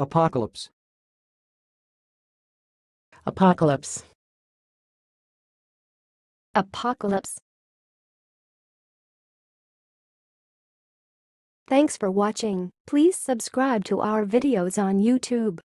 Apocalypse. Apocalypse. Apocalypse. Thanks for watching. Please subscribe to our videos on YouTube.